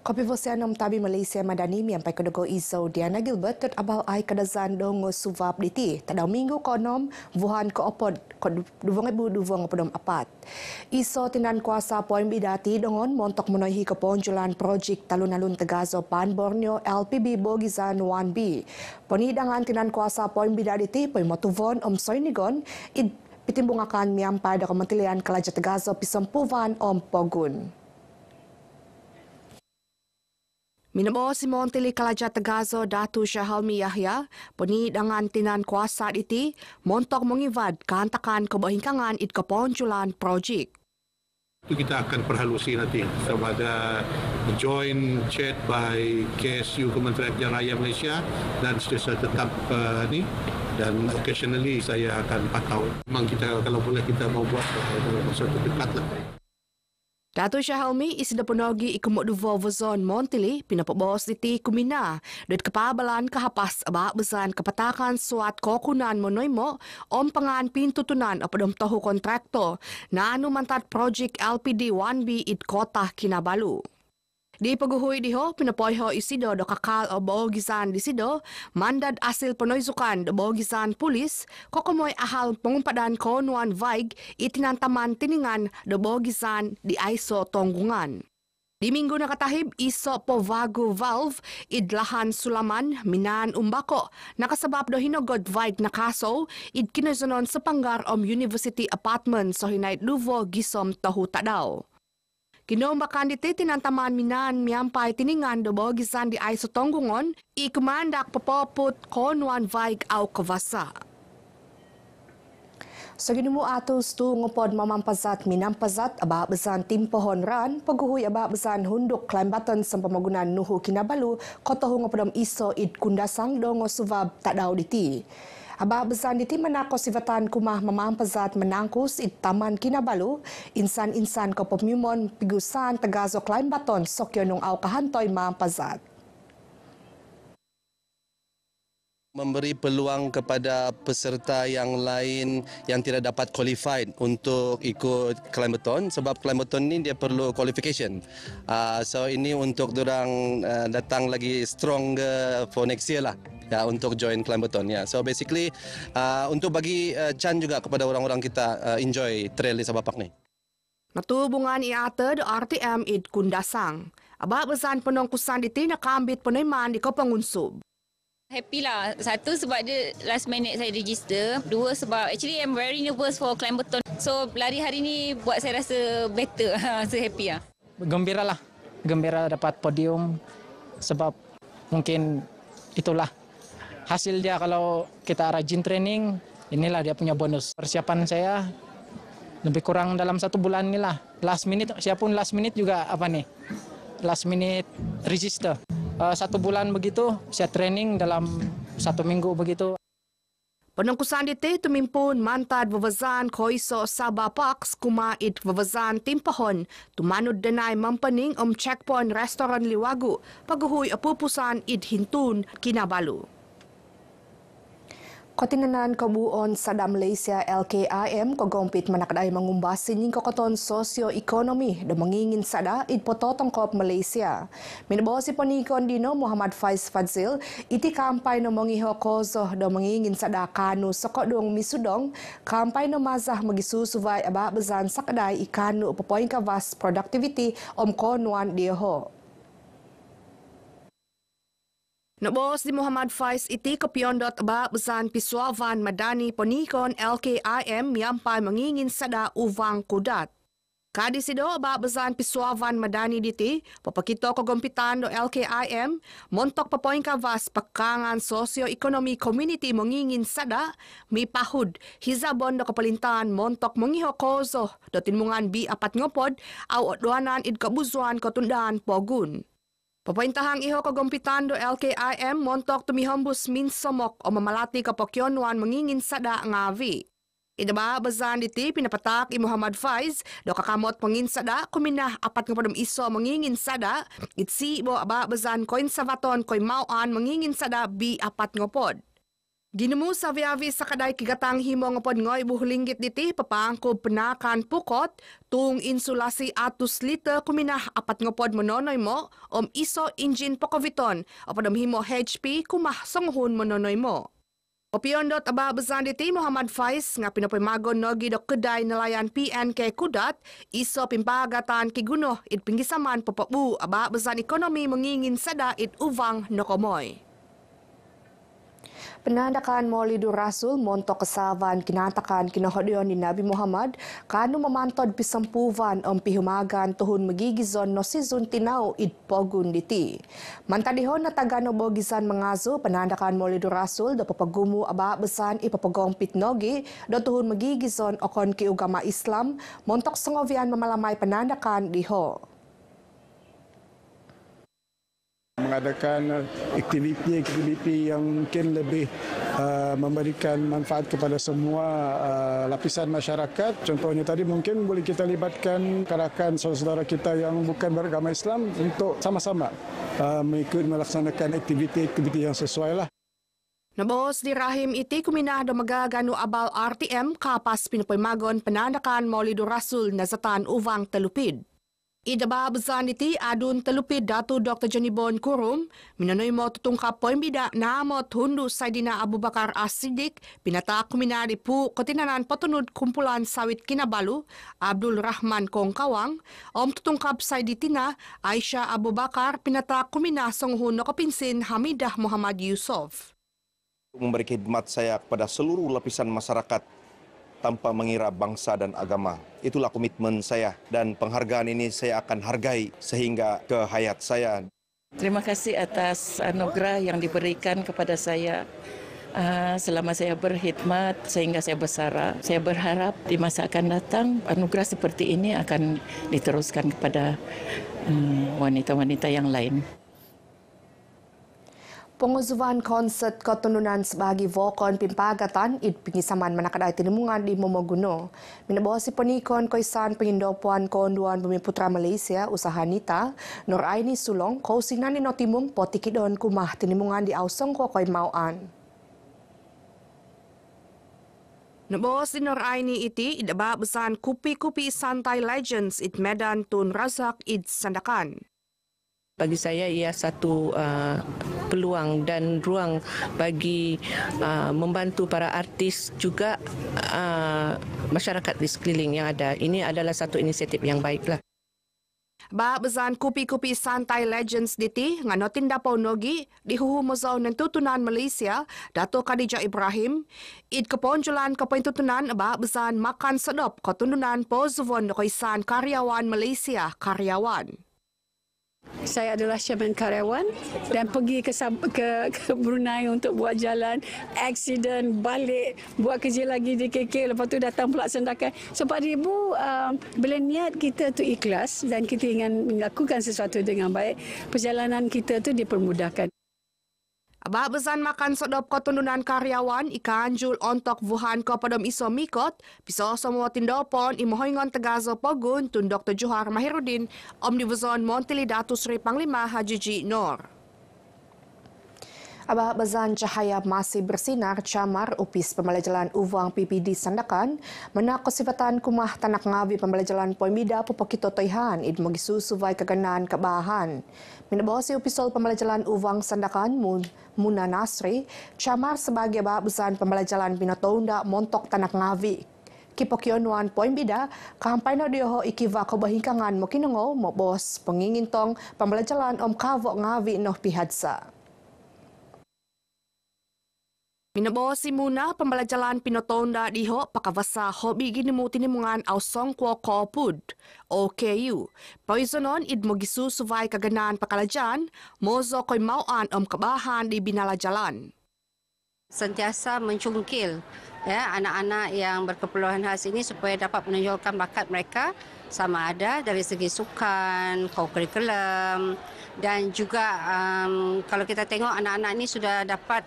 Kopi você não tabi Malaysia madani miam pai kodogo iso Diana Gilbert tet abal ai kadazan dongo suvap diti. Tadau minggu konom vuhan ko opod ko duvong ibu duvong opodom apat. Iso tinan kuasa poin bidati dongon montok menoihi ke ponjulan projek talun-alun tegazo pan Borneo LPB Bogizan 1B. Poni dangan tinan kuasa poin bidati poin motuvon om soinigon id pitimbungakan miam pai da kementerian kelaja tegazo pisempuvan om pogun. Minamo si Montili Kalaja Tegazo Datu Syahalmi Yahya, puni dengan tinan kuasa iti, montok mengivad kehantakan kebahingkangan it keponculan projek. Itu kita akan perhalusi nanti sama ada joint chat by KSU Kementerian Jalan Raya Malaysia dan secara tetap uh, ni dan occasionally saya akan patau. Memang kita kalau boleh kita mau buat uh, dalam masa terdekat lah. Dato Syahalmi isda penogi ikumuk duvo vozon Montili pinapabos diti kumina dut kepabalan kehapas abak besan kepatakan suat kokunan monoimo om pengan pintu tunan apadom tohu kontraktor na anu mantat projek LPD 1B it kota Kinabalu. Di paguhoy diho, pinapoyho isido do kakal o bogisan disido, mandad asil panoyzukan do bogisan pulis, kokomoy ahal pengumpadan konuan vaig itinantaman tiningan do bogisan di aiso tonggungan. Di minggu nakatahib, iso po vago valve, idlahan sulaman, minan umbako. Nakasabab do hinogod vaig na kaso, id sa panggar om University Apartment so hinay luvo gisom tahu tadaw. Kinombakan diti tinantaman minan miampay tiningan do bogisan di ay sotonggungon, ikumandak popoput konwan vaig au kavasa. So ginumu atos tu ngupod mamampazat minampazat aba bezan timpohon ran paguhui aba bezan hunduk klaim sa pamagunan nuhu kinabalu kotohu ngupodom iso id kundasang dongo suvab tak diti. Aba besan di tim menako sifatan kumah memampazat menangkus it taman kinabalu, insan-insan ko pemimon pigusan tegazo klaim baton sokyo nung au kahantoy mampazat. Memberi peluang kepada peserta yang lain yang tidak dapat qualified untuk ikut climb beton sebab climb beton ni dia perlu qualification. Uh, so ini untuk orang uh, datang lagi strong for next year lah ya untuk join climb beton ya. So basically uh, untuk bagi uh, Chan juga kepada orang-orang kita uh, enjoy trail di Sabapak ni. Natubungan iata de RTM id kundasang. Abak besan penongkusan di tina kambit penaiman di Kopangunsub. Happy lah. Satu sebab dia last minute saya register. Dua sebab actually I'm very nervous for Clamberton. So lari hari ni buat saya rasa better. so happy lah. Gembira lah. Gembira dapat podium sebab mungkin itulah hasil dia kalau kita rajin training. Inilah dia punya bonus. Persiapan saya lebih kurang dalam satu bulan ni lah. Last minute, siapapun last minute juga apa nih? Last minute register uh, satu bulan begitu, saya training dalam satu minggu begitu. Penungkusan dite tumimpun mantad vavazan koiso Sabah Parks kuma it vavazan timpahon tumanud denay mampening om checkpoint restoran liwagu paguhuy apupusan id hintun kinabalu. Kotinanan Kabuon Sada Malaysia LKIM kogompit manakadai mengumbasi ning kokoton socio-ekonomi dan mengingin sada it pototong kop Malaysia. Minabawa si panikon dino Muhammad Faiz Fadzil iti kampai no mengiho kozo do mengingin sada kanu sokok dong misudong kampai no mazah magisu suvai aba bezan sakadai ikanu popoin kavas productivity om konuan Nabos di Muhammad Faiz. Iti kopiondot ba besan pisuavan madani ponikon LKIM miampay mangingin sada uvang kudat. Kadi sido ba besan pisuavan madani diti, papakito ko gompitan do LKIM, montok papoing kavas pakangan socio-ekonomi community mangingin sada, mi pahud, hizabon do kapalintan montok mangiho kozo, do tinmungan bi apat ngopod, au doanan id kabuzuan kotundan pogun. Papaintahang iho kagumpitan do LKIM montok tumihambus min somok o mamalati kapokyonuan mangingin sada ngavi. Ida ba bazan diti pinapatak i Muhammad Faiz do kakamot pangin sada kuminah apat nga padam iso mangingin sada itsi bo aba bazan koin savaton koy mauan mangingin sada bi apat nga pod. Ginemu savi-avi sa kadai kigatang himo ngapod ngoy buh linggit diti papangko penakan pukot tung insulasi atus liter kuminah apat ngapod mononoy mo om iso engine pokoviton apadam himo HP kumah songhun mononoy mo. Opiondot aba besan diti Muhammad Faiz nga pinapimagon nogi do kedai nelayan PNK Kudat iso pimpagatan ki gunoh it pinggisaman papabu aba besan ekonomi mengingin sada it uvang nokomoy. Penandakan Maulidur Rasul montok kesavan kinatakan kinohodion ni Nabi Muhammad kanu memantod pisempuvan om pihumagan tuhun megigizon no sizun tinau id pogun diti. Mantadihon na tagano bogizan mengazu penandakan Maulidur Rasul do papagumu aba besan ipapagong pitnogi do tuhun megigizon okon ki ugama Islam montok sengovian memalamai penandakan diho. Mengadakan aktiviti-aktiviti yang mungkin lebih uh, memberikan manfaat kepada semua uh, lapisan masyarakat. Contohnya tadi mungkin boleh kita libatkan rakan saudara kita yang bukan beragama Islam untuk sama-sama uh, mengikut melaksanakan aktiviti-aktiviti yang sesuai lah. Nabos di rahim iti kuminah do magagano abal RTM kapas pinupimagon penandakan Maulidur Rasul na zatan uvang telupid. Idaba bezan iti adun telupid Datu Dr. Johnny Bon Kurum, minanoy mo tutungkap po bida na mo tundu sa dina Abu Bakar Asidik, pinata kuminari po kotinanan patunod kumpulan sawit kinabalu, Abdul Rahman Kongkawang, om tutungkap sa ditina Aisha Abu Bakar, pinata kuminasong hun no kapinsin Hamidah Muhammad Yusof. Memberi khidmat saya kepada seluruh lapisan masyarakat tanpa mengira bangsa dan agama. Itulah komitmen saya dan penghargaan ini saya akan hargai sehingga ke hayat saya. Terima kasih atas anugerah yang diberikan kepada saya uh, selama saya berkhidmat sehingga saya bersara. Saya berharap di masa akan datang anugerah seperti ini akan diteruskan kepada um, wanita-wanita yang lain. Penguzuan konsert ketununan sebagai vokon pimpagatan id pengisaman manakadai tinimungan di Momoguno. Minabawa si penikon koisan pengindopuan konduan Bumi Putra Malaysia usaha Nita, Nur Aini Sulong, kausinan ni notimum potikidon kumah tinimungan di Ausong ko koy mauan. Nabos di Nur Aini iti idaba besan kupi-kupi santai legends it medan tun razak id sandakan bagi saya ia satu uh, peluang dan ruang bagi uh, membantu para artis juga uh, masyarakat di sekeliling yang ada. Ini adalah satu inisiatif yang baiklah. Ba bezan kupi-kupi santai legends diti ngano tinda pau nogi di huhu mozau nan tutunan Malaysia Dato Khadijah Ibrahim id keponjulan kepentutunan ba bezan makan sedap ketununan pozuvon koisan karyawan Malaysia karyawan saya adalah chairman karyawan dan pergi ke, ke, ke Brunei untuk buat jalan, aksiden, balik, buat kerja lagi di KK, lepas tu datang pula sendakan. So Pak Ribu, um, bila niat kita tu ikhlas dan kita ingin melakukan sesuatu dengan baik, perjalanan kita tu dipermudahkan. Abah bezan makan sodop kotundunan karyawan ikan jul ontok Wuhan ko padam iso mikot, piso semua tindopon imohoingon tegazo pogun tun Dr. Johar Mahirudin, Om Divizon Montili Datu Sri Panglima Haji Ji Nor. Abah Bazan Cahaya masih bersinar camar upis pembelajaran Uwang PPD Sandakan menak kesifatan kumah tanak ngawi pembelajaran Poimida Pupokito Toihan id magisu suvai kegenan kebahan. Minabosi upisol pembelajaran Uwang Sandakan Muna Nasri camar sebagai abah Bazan pembelajaran Binatunda Montok Tanak Ngawi Kipokyonuan poin bida kampai no dioho ikiva ko bahingkangan mo mo bos pengingintong pembelajaran om kavok ngawi no pihadsa. Minabo si Muna pembelajaran pinotonda diho pakavasa hobi gini mo tinimungan au song kwa kopud OKU. Poisonon id mo gisu suvai kaganan pakalajan mozo koy mauan om kabahan di binala jalan. Sentiasa mencungkil ya anak-anak yang berkeperluan khas ini supaya dapat menunjukkan bakat mereka sama ada dari segi sukan, co-curriculum dan juga um, kalau kita tengok anak-anak ini sudah dapat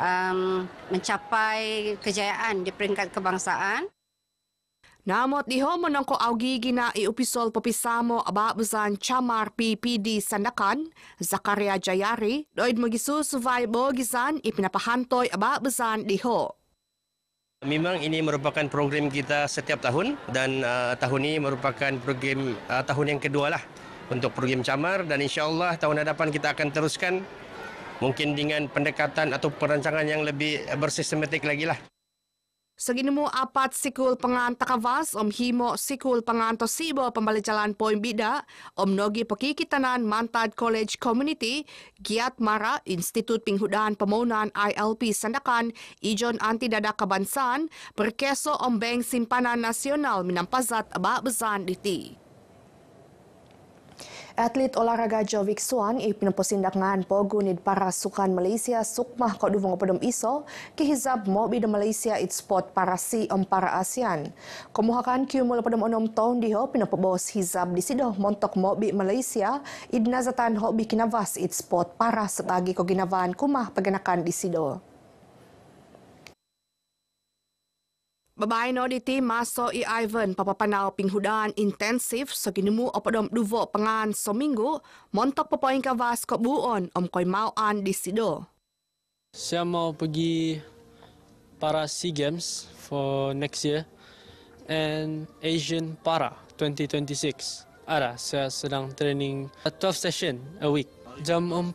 um, mencapai kejayaan di peringkat kebangsaan. Namot diho menongko augi gina iupisol pepisamo aba bezan camar PPD Sandakan, Zakaria Jayari, doid magisu suvai bo gizan ipinapahantoy aba bezan diho. Memang ini merupakan program kita setiap tahun dan uh, tahun ini merupakan program uh, tahun yang kedua lah untuk program camar dan insyaAllah tahun hadapan kita akan teruskan mungkin dengan pendekatan atau perancangan yang lebih bersistematik lagi lah. Seginemu apat sikul pengan takavas om himo sikul pengan tosibo pembalajaran poin bida om nogi pekikitanan Mantad College Community giat mara Institut Penghudan Pemohonan ILP Sandakan ijon anti dada kebangsaan perkeso om Bank Simpanan Nasional minampazat abak bezan diti. Atlet olahraga Jovic Swan i pinaposindakan pogunid para sukan Malaysia sukmah ko duvong padom iso kihizab mo bida Malaysia it sport para si para ASEAN. Kemuhakan kiu mula padom onom tahun diho pinapobos hizab di sido montok mo bi Malaysia idnazatan ho bi kinavas it sport para sebagi ko ginavan kumah paganakan di sido. Babae no diti maso i Ivan papapanaw pinghudan intensif sa ginumu opadom duvo pangan so minggu montok papoing kavas ko buon om koy mauan di sido. Saya mau pergi para SEA Games for next year and Asian Para 2026. Ada, saya sedang training 12 session a week. Jam 4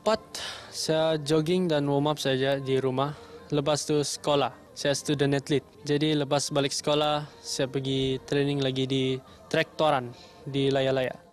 saya jogging dan warm up saja di rumah. Lepas tu sekolah saya student athlete. Jadi lepas balik sekolah, saya pergi training lagi di track Toran di Laya-Laya.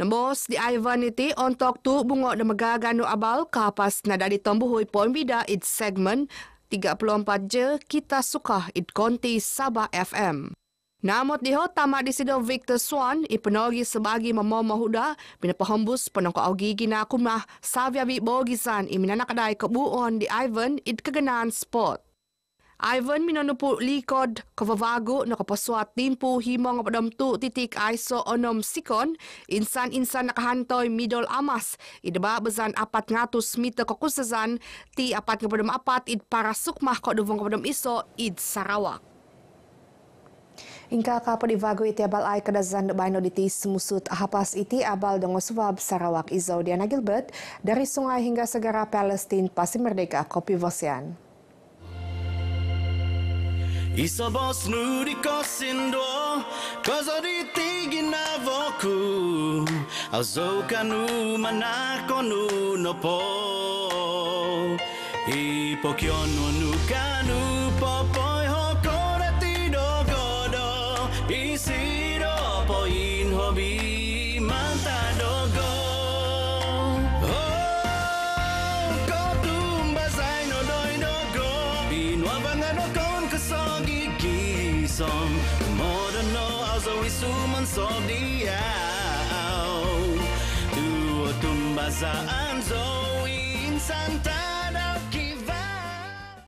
Nambos di Ivan iti untuk tu bungo na magagano abal kapas na dari tombuhoy poin bida it segment 34 je kita suka it konti Sabah FM. Namot diho tama di sido Victor Swan ipenogi sebagi mamomahuda pinapahambus penongko augi gina kumah savya bi bogisan iminanakadai kebuon di Ivan it kegenan sport. Ivan minanupu likod kavavago na kapaswat timpu himong padam tu titik ISO onom sikon insan-insan nakahantoy middle amas idaba bezan apat ngatus meter kokusazan ti apat ngapadam apat id para sukmah ko duvong iso id Sarawak. Ingka ka padivago iti abal ay kadazan baino diti semusut hapas iti abal dongo subab Sarawak Izo Diana Gilbert dari sungai hingga segara Palestine pasi merdeka kopi vosian. It's about smoothie crossing door Cosa ditingin nu manako manakonu no po Ipokyo no kanu popoi hokore ti dogodo Isiro po inhobi. insomnia Tu tumba sa anzo